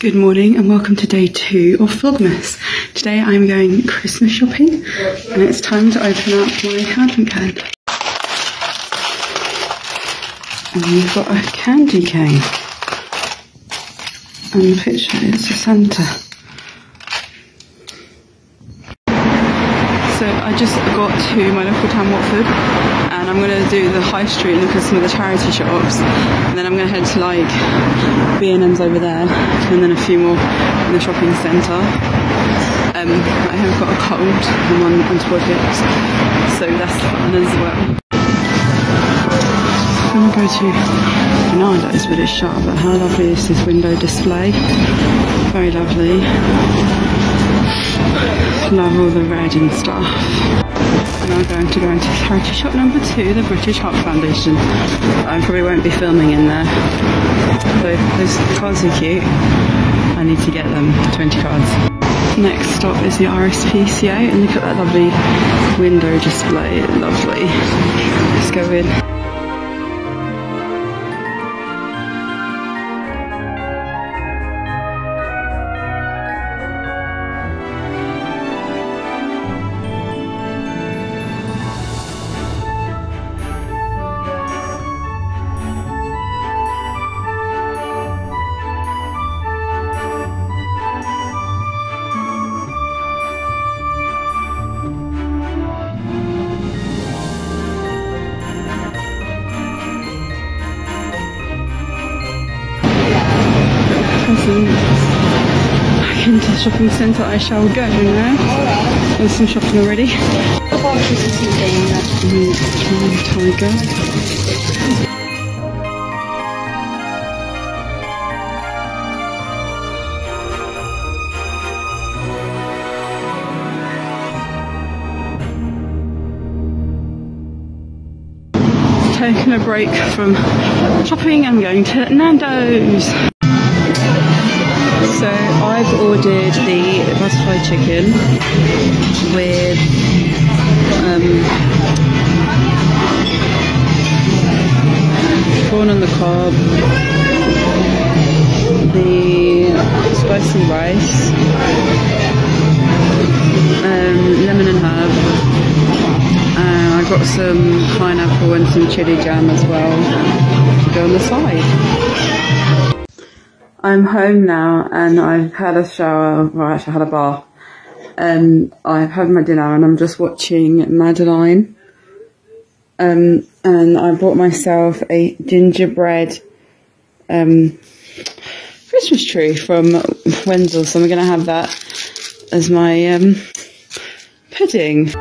Good morning and welcome to day two of Vlogmas. Today I'm going Christmas shopping and it's time to open up my advent calendar. And we've got a candy cane. And the picture is a Santa. So I just got to my local town, Watford, and I'm going to do the high street and look at some of the charity shops. And then I'm going to head to like B&M's over there, and then a few more in the shopping centre. Um, I have got a cold, I'm on antibiotics, so that's fun as well. I'm going to go to Barnardo's, but it's shut. But how lovely is this window display? Very lovely. Love all the red and stuff. And I'm going to go into charity shop number two, the British Heart Foundation. I probably won't be filming in there. So those cards are cute. I need to get them, 20 cards. Next stop is the RSPCA and look at that lovely window display, lovely. Let's go in. Back into the shopping centre I shall go now. There's some shopping already. Tiger. taking a break from shopping. I'm going to Nando's. So I've ordered the butterfly chicken with um, corn on the cob, the spicy rice, um, lemon and herb. Uh, I got some pineapple and some chili jam as well to go on the side. I'm home now and I've had a shower, well actually I had a bath. and I've had my dinner and I'm just watching Madeline. Um, and I bought myself a gingerbread um, Christmas tree from Wenzel, so I'm going to have that as my um, pudding.